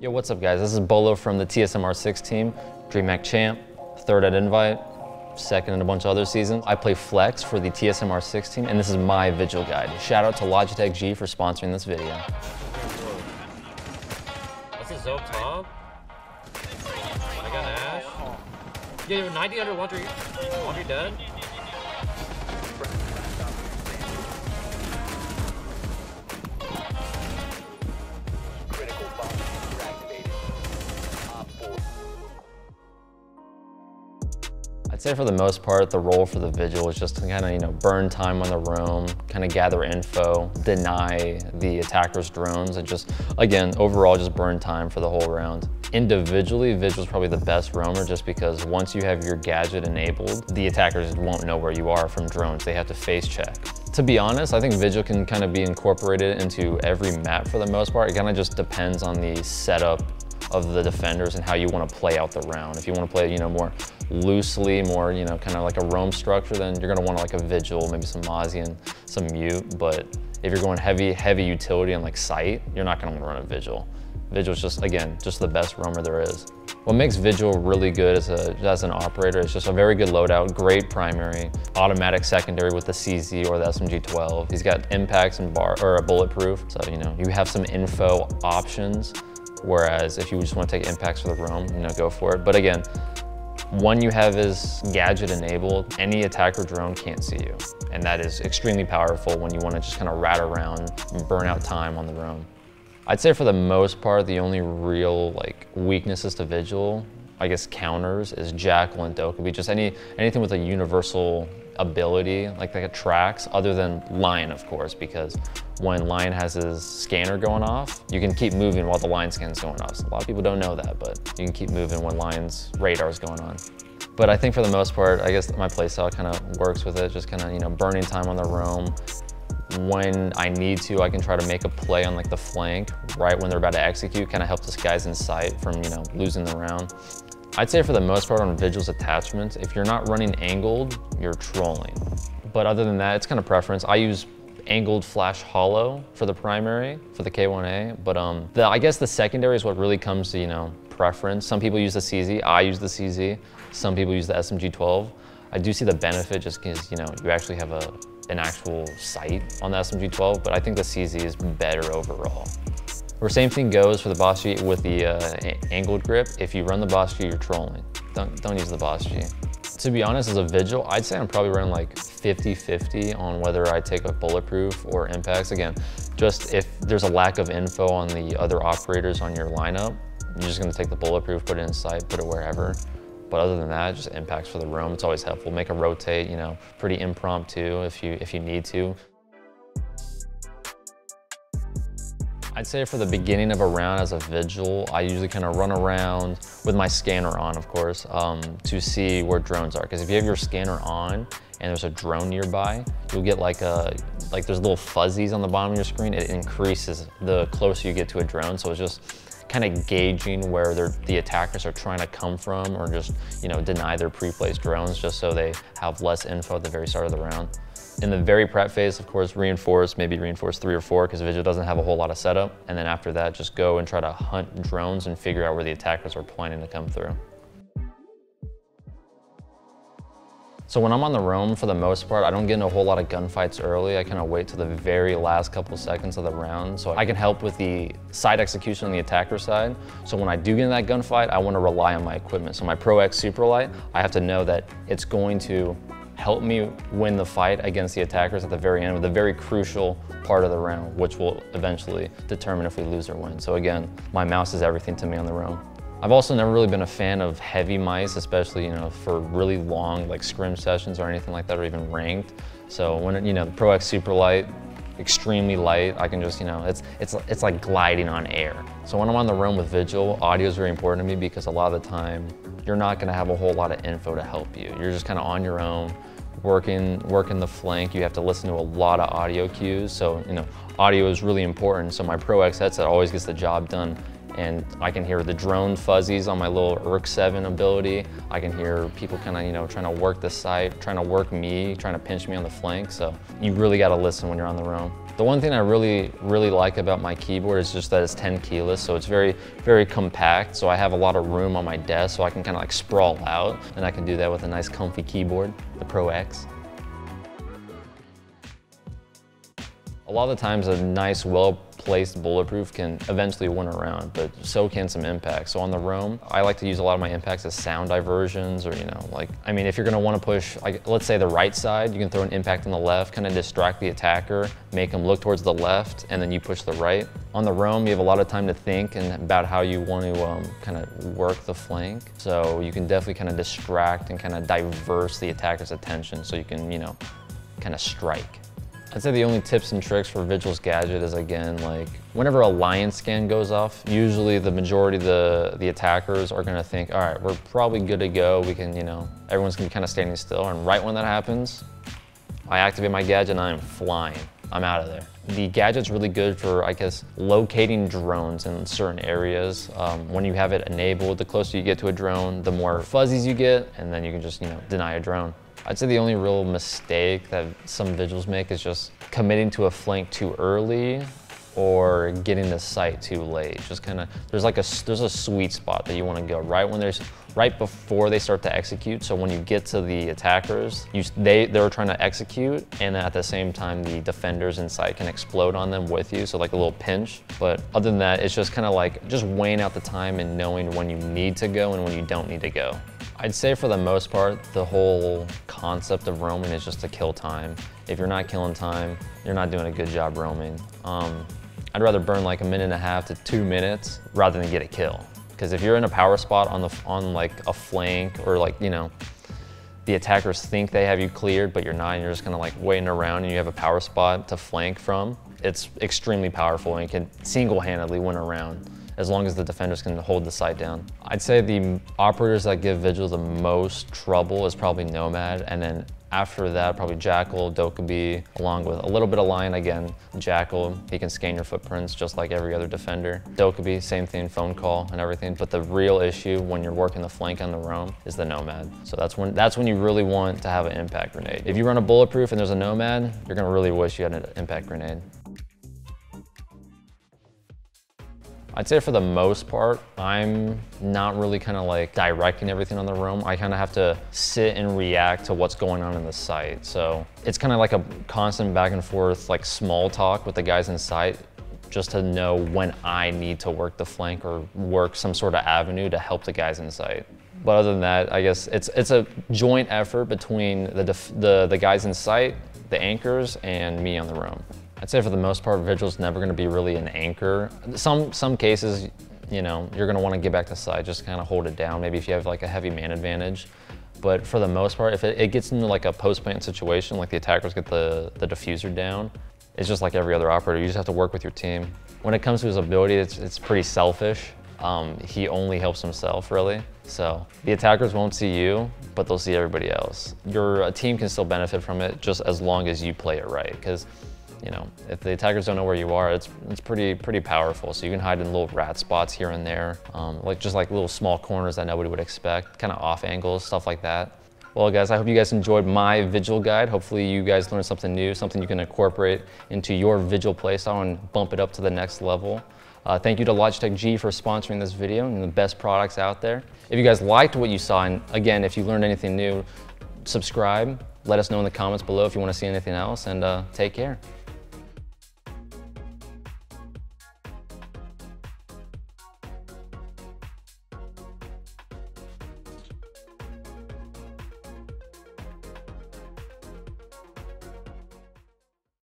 Yo, what's up guys? This is Beaulo from the TSMR6 team, DreamHack champ, third at Invite, second in a bunch of other seasons. I play Flex for the TSMR6 team, and this is my Vigil guide. Shout out to Logitech G for sponsoring this video. That's a Zoe top. I got Ash. Yeah, you're 90 under laundry. Laundry dead. I'd say for the most part, the role for the vigil is just to kind of, you know, burn time on the roam, kind of gather info, deny the attacker's drones, and just, again, overall just burn time for the whole round. Individually, Vigil's probably the best roamer just because once you have your gadget enabled, the attackers won't know where you are from drones. They have to face check. To be honest, I think Vigil can kind of be incorporated into every map for the most part. It kind of just depends on the setup of the defenders and how you want to play out the round. If you want to play, you know, more loosely, more, you know, kind of like a roam structure, then you're going to want like a vigil, maybe some Mozzie and some mute. But if you're going heavy, heavy utility and like site, you're not going to want to run a vigil. Vigil's just, again, just the best roamer there is. What makes Vigil really good as, a, as an operator is just a very good loadout, great primary, automatic secondary with the CZ or the SMG-12. He's got impacts and bar, or a bulletproof, so you know, you have some info options Whereas if you just want to take impacts for the roam, you know, go for it. But again, one you have is gadget enabled. Any attacker drone can't see you. And that is extremely powerful when you want to just kind of rat around and burn out time on the roam. I'd say for the most part, the only real like weaknesses to Vigil, I guess counters, is Jackal and Dokkaebi. Just any anything with a universal ability like that tracks other than Lion, of course, because when Lion has his scanner going off, you can keep moving while the Lion scan's going off. So a lot of people don't know that, but you can keep moving when Lion's radar is going on. But I think for the most part, I guess my playstyle kind of works with it, just kind of, you know, burning time on the roam. When I need to, I can try to make a play on like the flank right when they're about to execute, kind of help this guy's in site from, you know, losing the round. I'd say for the most part on Vigil's attachments, if you're not running angled, you're trolling. But other than that, it's kind of preference. I use angled flash hollow for the primary, for the K1A, but um, the, I guess the secondary is what really comes to, you know, preference. Some people use the CZ, I use the CZ. Some people use the SMG-12. I do see the benefit just because, you know, you actually have a, an actual sight on the SMG-12, but I think the CZ is better overall. Or same thing goes for the BOSG with the uh, angled grip. If you run the BOSG, you're trolling. Don't, don't use the BOSG. To be honest, as a Vigil, I'd say I'm probably running like 50-50 on whether I take a bulletproof or impacts. Again, just if there's a lack of info on the other operators on your lineup, you're just gonna take the bulletproof, put it in site, put it wherever. But other than that, just impacts for the room. it's always helpful. Make a rotate, you know, pretty impromptu if you, if you need to. I'd say for the beginning of a round as a vigil, I usually kind of run around with my scanner on, of course, um, to see where drones are. Because if you have your scanner on and there's a drone nearby, you'll get like a, like there's little fuzzies on the bottom of your screen. It increases the closer you get to a drone. So it's just kind of gauging where the attackers are trying to come from or just, you know, deny their pre-placed drones just so they have less info at the very start of the round. In the very prep phase, of course, reinforce, maybe reinforce three or four because Vigil doesn't have a whole lot of setup. And then after that, just go and try to hunt drones and figure out where the attackers are planning to come through. So when I'm on the roam, for the most part, I don't get in a whole lot of gunfights early. I kind of wait to the very last couple seconds of the round. So I can help with the side execution on the attacker side. So when I do get in that gunfight, I want to rely on my equipment. So my Pro X Superlight, I have to know that it's going to help me win the fight against the attackers at the very end with a very crucial part of the round, which will eventually determine if we lose or win. So again, my mouse is everything to me on the roam. I've also never really been a fan of heavy mice, especially you know for really long like scrim sessions or anything like that, or even ranked. So when you know the Pro X Super Light, extremely light, I can just you know it's it's it's like gliding on air. So when I'm on the roam with Vigil, audio is very important to me because a lot of the time you're not going to have a whole lot of info to help you. You're just kind of on your own working, working the flank, you have to listen to a lot of audio cues. So, you know, audio is really important. So my Pro X headset always gets the job done and I can hear the drone fuzzies on my little ERC 7 ability. I can hear people kind of, you know, trying to work the site, trying to work me, trying to pinch me on the flank. So you really got to listen when you're on the roam. The one thing I really, really like about my keyboard is just that it's 10 keyless, so it's very, very compact. So I have a lot of room on my desk, so I can kind of like sprawl out, and I can do that with a nice comfy keyboard, the Pro X. A lot of the times a nice, well-placed bulletproof can eventually win around, but so can some impacts. So on the roam, I like to use a lot of my impacts as sound diversions or, you know, like, I mean, if you're gonna wanna push, like, let's say the right side, you can throw an impact on the left, kind of distract the attacker, make them look towards the left, and then you push the right. On the roam, you have a lot of time to think and about how you want to um, kind of work the flank. So you can definitely kind of distract and kind of diverse the attacker's attention so you can, you know, kind of strike. I'd say the only tips and tricks for Vigil's gadget is again, like whenever a lion scan goes off, usually the majority of the, the attackers are gonna think, all right, we're probably good to go. We can, you know, everyone's gonna be kind of standing still. And right when that happens, I activate my gadget and I'm flying. I'm out of there. The gadget's really good for, I guess, locating drones in certain areas. Um, when you have it enabled, the closer you get to a drone, the more fuzzies you get, and then you can just, you know, deny a drone. I'd say the only real mistake that some vigils make is just committing to a flank too early or getting the site too late. Just kind of, there's like a, there's a sweet spot that you want to go right when there's, right before they start to execute. So when you get to the attackers, you, they, they're trying to execute and at the same time the defenders in site can explode on them with you. So like a little pinch. But other than that, it's just kind of like just weighing out the time and knowing when you need to go and when you don't need to go. I'd say for the most part, the whole concept of roaming is just to kill time. If you're not killing time, you're not doing a good job roaming. Um, I'd rather burn like a minute and a half to two minutes rather than get a kill. Because if you're in a power spot on the on like a flank or like, you know, the attackers think they have you cleared, but you're not, and you're just kind of like waiting around and you have a power spot to flank from, it's extremely powerful and can single-handedly win around as long as the defenders can hold the site down. I'd say the operators that give Vigil the most trouble is probably Nomad, and then after that, probably Jackal, Dokkaebi, along with a little bit of Lion again. Jackal, he can scan your footprints just like every other defender. Dokkaebi, same thing, phone call and everything. But the real issue when you're working the flank on the roam is the Nomad. So that's when that's when you really want to have an impact grenade. If you run a bulletproof and there's a Nomad, you're gonna really wish you had an impact grenade. I'd say for the most part, I'm not really kind of like directing everything on the room. I kind of have to sit and react to what's going on in the site. So it's kind of like a constant back and forth, like small talk with the guys in site just to know when I need to work the flank or work some sort of avenue to help the guys in site. But other than that, I guess it's it's a joint effort between the the, the guys in site, the anchors, and me on the roam. I'd say for the most part, Vigil's never gonna be really an anchor. Some, some cases, you know, you're gonna wanna get back to side, just kind of hold it down, maybe if you have like a heavy man advantage. But for the most part, if it, it gets into like a post-plant situation, like the attackers get the, the defuser down, it's just like every other operator. You just have to work with your team. When it comes to his ability, it's, it's pretty selfish. Um, he only helps himself, really. So the attackers won't see you, but they'll see everybody else. Your team can still benefit from it just as long as you play it right. Because you know, if the attackers don't know where you are, it's, it's pretty, pretty powerful. So you can hide in little rat spots here and there, um, like just like little small corners that nobody would expect, kind of off angles, stuff like that. Well guys, I hope you guys enjoyed my Vigil guide. Hopefully you guys learned something new, something you can incorporate into your Vigil playstyle and bump it up to the next level. Uh, thank you to Logitech G for sponsoring this video and the best products out there. If you guys liked what you saw, and again, if you learned anything new, subscribe. Let us know in the comments below if you want to see anything else, and uh, take care.